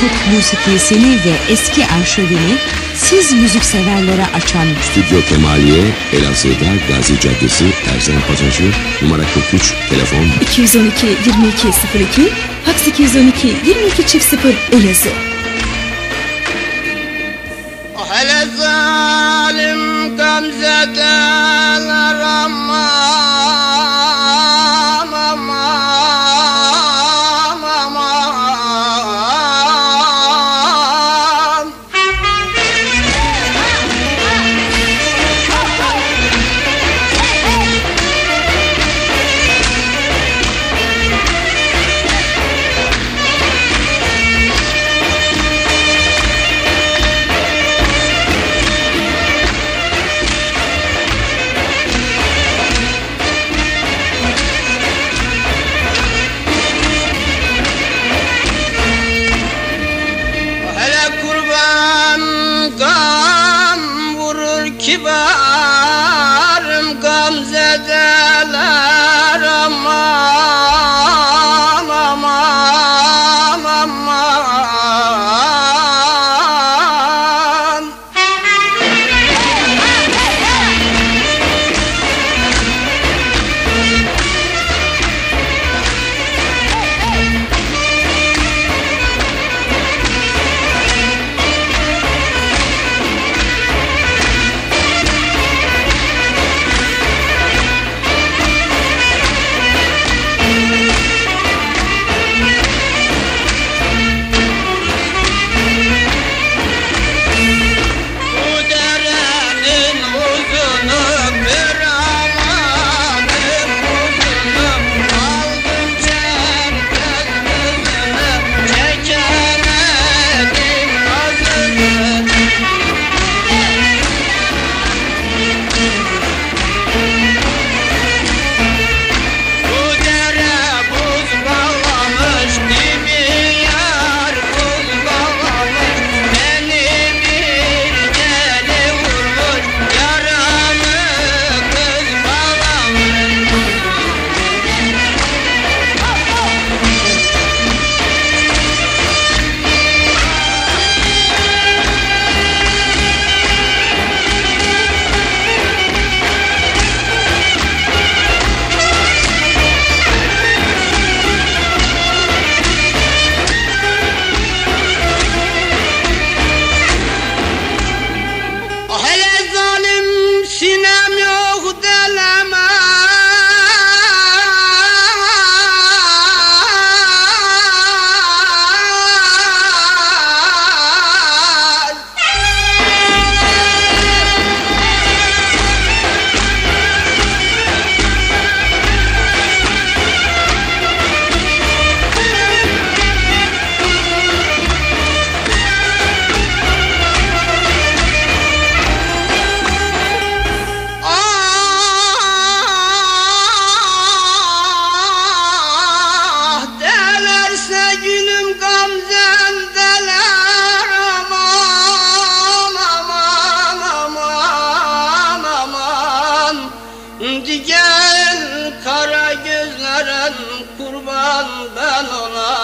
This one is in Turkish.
Türk musikisini ve eski arşivini siz müzikseverlere açan Stüdyo Kemaliye, Elazığ'da Gazi Caddesi, Erzen Pasajı, numara 43, telefon 212 22 02, fax 212 22 0 Elazığ. Oh, Elazığ! Viva! Diğer kara gözlerim kurban ben ona.